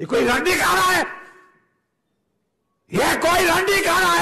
ये कोई रंडी खा रहा है? यह कोई रंडी खा रहा है?